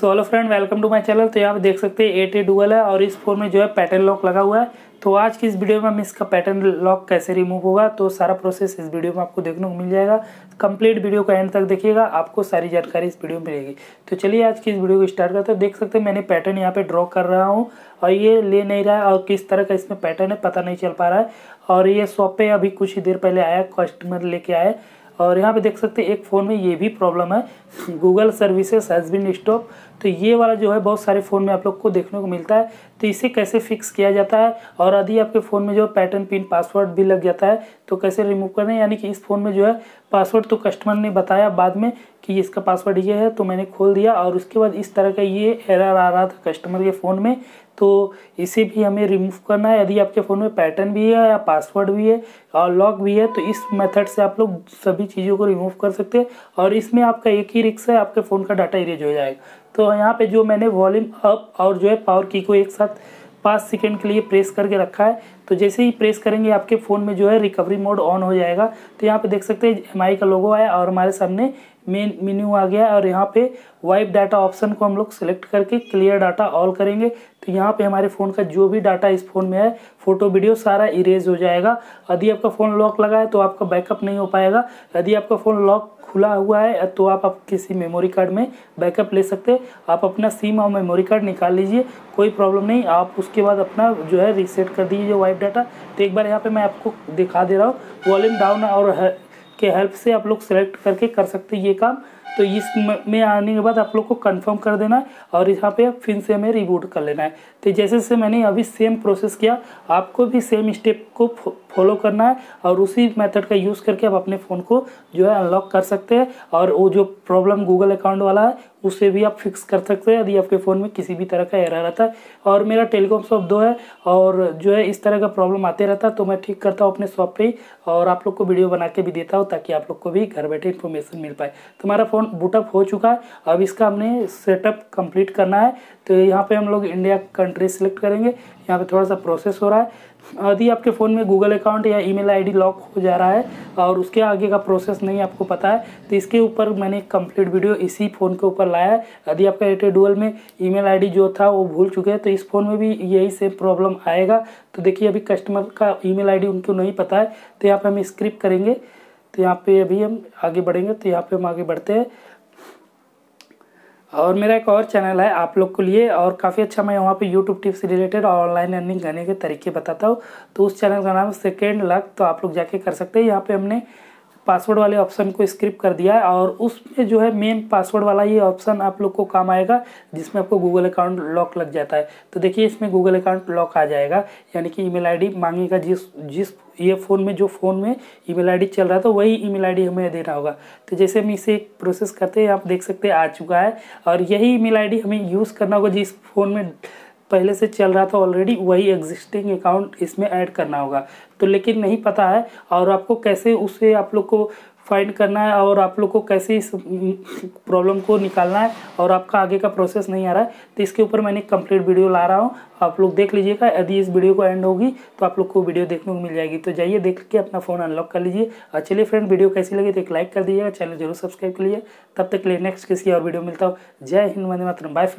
तो hello friend welcome to my channel तो यहाँ पे देख सकते हैं एट ए डुअल है और इस फ़ोन में जो है पैटर्न लॉक लगा हुआ है। तो आज की इस वीडियो में हम इसका पैटर्न लॉक कैसे रिमूव होगा तो सारा प्रोसेस इस वीडियो में आपको देखने को मिल जाएगा। कंप्लीट वीडियो को एंड तक देखिएगा, आपको सारी जानकारी इस वीडियो में मिलेगी। तो चलिए आज की इस वीडियो को स्टार्ट करते हैं। देख सकते हैं मैंने पैटर्न यहाँ पे ड्रॉ कर रहा हूँ और ये ले नहीं रहा है और किस तरह का इसमें पैटर्न है पता नहीं चल पा रहा है। और ये शॉप पे अभी कुछ ही देर पहले आया कस्टमर लेके आए और यहाँ पे देख सकते हैं, एक फ़ोन में ये भी प्रॉब्लम है। Google services has been stop तो ये वाला जो है, बहुत सारे फ़ोन में आप लोग को देखने को मिलता है। तो इसे कैसे फिक्स किया जाता है? और यदि आपके फ़ोन में जो पैटर्न पिन पासवर्ड भी लग जाता है तो कैसे रिमूव करना है? यानी कि इस फ़ोन में जो है पासवर्ड तो कस्टमर ने बताया बाद में कि इसका पासवर्ड ये है तो मैंने खोल दिया और उसके बाद इस तरह का ये एरर आ रहा था कस्टमर के फ़ोन में। तो इसे भी हमें रिमूव करना है। यदि आपके फ़ोन में पैटर्न भी है या पासवर्ड भी है और लॉक भी है तो इस मेथड से आप लोग सभी चीज़ों को रिमूव कर सकते हैं और इसमें आपका एक ही रिक्स है, आपके फ़ोन का डाटा इरेज हो जाएगा। तो यहाँ पे जो मैंने वॉल्यूम अप और जो है पावर की को एक साथ पाँच सेकेंड के लिए प्रेस करके रखा है तो जैसे ही प्रेस करेंगे आपके फ़ोन में जो है रिकवरी मोड ऑन हो जाएगा। तो यहाँ पे देख सकते हैं एमआई का लोगो आया और हमारे सामने मेन मेन्यू आ गया और यहाँ पे वाइप डाटा ऑप्शन को हम लोग सेलेक्ट करके क्लियर डाटा ऑल करेंगे। तो यहाँ पे हमारे फ़ोन का जो भी डाटा इस फ़ोन में है फ़ोटो वीडियो सारा इरेज हो जाएगा। यदि आपका फ़ोन लॉक लगा है तो आपका बैकअप नहीं हो पाएगा। यदि आपका फ़ोन लॉक खुला हुआ है तो आप, आप किसी मेमोरी कार्ड में बैकअप ले सकते हैं। आप अपना सिम और मेमोरी कार्ड निकाल लीजिए कोई प्रॉब्लम नहीं। आप उसके बाद अपना जो है रीसेट कर दीजिए वाइप डाटा तो एक बार यहाँ पे मैं आपको दिखा दे रहा हूँ। वॉल्यूम डाउन और के हेल्प से आप लोग सेलेक्ट करके कर सकते हैं ये काम। तो इस में आने के बाद आप लोग को कंफर्म कर देना है और यहाँ पे फिर से हमें रिबूट कर लेना है। तो जैसे जैसे मैंने अभी सेम प्रोसेस किया, आपको भी सेम स्टेप को फॉलो करना है और उसी मेथड का यूज़ करके आप अपने फ़ोन को जो है अनलॉक कर सकते हैं और वो जो प्रॉब्लम गूगल अकाउंट वाला है, उसे भी आप फिक्स कर सकते हैं यदि आपके फ़ोन में किसी भी तरह का एरर रहता है। और मेरा टेलीकॉम शॉप दो है और जो है इस तरह का प्रॉब्लम आते रहता है तो मैं ठीक करता हूँ अपने शॉप पर ही और आप लोग को वीडियो बना के भी देता हूँ ताकि आप लोग को भी घर बैठे इन्फॉर्मेशन मिल पाए। तो हमारा फ़ोन बूटअप हो चुका है। अब इसका हमने सेटअप कंप्लीट करना है। तो यहाँ पे हम लोग इंडिया कंट्री सेलेक्ट करेंगे। यहाँ पे थोड़ा सा प्रोसेस हो रहा है। यदि आपके फ़ोन में गूगल अकाउंट या ईमेल आईडी लॉक हो जा रहा है और उसके आगे का प्रोसेस नहीं आपको पता है। तो इसके ऊपर मैंने कंप्लीट वीडियो इसी फ़ोन के ऊपर लाया है। यदि आपका एयरटेल डुअल में ईमेल आईडी जो था वो भूल चुके हैं। तो इस फ़ोन में भी यही सेम प्रॉब्लम आएगा। तो देखिए अभी कस्टमर का ईमेल आईडी उनको नहीं पता है। तो यहाँ पर हम स्क्रिप्ट करेंगे। तो यहाँ पे अभी हम आगे बढ़ेंगे तो यहाँ पे हम आगे बढ़ते हैं। और मेरा एक और चैनल है आप लोग के लिए, और काफ़ी अच्छा मैं वहाँ पे यूट्यूब टिप्स रिलेटेड और ऑनलाइन अर्निंग करने के तरीके बताता हूँ। तो उस चैनल का नाम सेकेंड लक तो आप लोग जाके कर सकते हैं। यहाँ पे हमने पासवर्ड वाले ऑप्शन को स्क्रिप कर दिया है और उसमें जो है मेन पासवर्ड वाला ये ऑप्शन आप लोग को काम आएगा, जिसमें आपको गूगल अकाउंट लॉक लग जाता है। तो देखिए, इसमें गूगल अकाउंट लॉक आ जाएगा, यानी कि ईमेल आईडी मांगेगा जिस जिस ये फ़ोन में, जो फ़ोन में ईमेल आईडी चल रहा है तो वही ईमेल आईडी हमें देना होगा। तो जैसे हम इसे प्रोसेस करते हैं, आप देख सकते हैं, आ चुका है और यही ईमेल आईडी हमें यूज़ करना होगा जिस फ़ोन में पहले से चल रहा था ऑलरेडी वही एग्जिस्टिंग अकाउंट इसमें ऐड करना होगा। तो लेकिन नहीं पता है, और आपको कैसे उसे आप लोग को फाइंड करना है, और आप लोग को कैसे इस प्रॉब्लम को निकालना है, और आपका आगे का प्रोसेस नहीं आ रहा है। तो इसके ऊपर मैंने कंप्लीट वीडियो ला रहा हूँ। आप लोग देख लीजिएगा, यदि इस वीडियो को एंड होगी तो आप लोग को वीडियो देखने को मिल जाएगी। तो जाइए देख के अपना फ़ोन अनलॉक कर लीजिए। और चलिए फ्रेंड वीडियो कैसी लगी तो एक लाइक कर दीजिएगा चैनल ज़रूर सब्सक्राइब कर लीजिए तब तक के लिए नेक्स्ट किसी और वीडियो मिलता हो। जय हिंद, वंदे मातरम। Bye friend